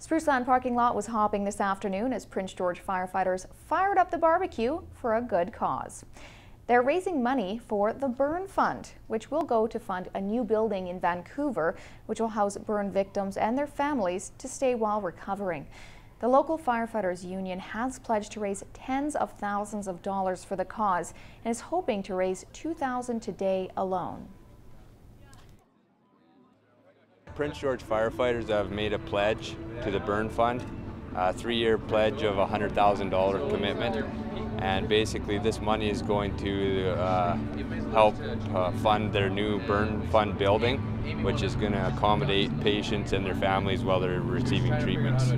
Spruceland parking lot was hopping this afternoon as Prince George firefighters fired up the barbecue for a good cause. They're raising money for the Burn Fund, which will go to fund a new building in Vancouver, which will house burn victims and their families to stay while recovering. The local firefighters union has pledged to raise tens of thousands of dollars for the cause and is hoping to raise 2,000 today alone. Prince George firefighters have made a pledge to the Burn Fund, a three-year pledge of $100,000 commitment. And basically this money is going to uh, help uh, fund their new Burn Fund building, which is going to accommodate patients and their families while they're receiving treatments.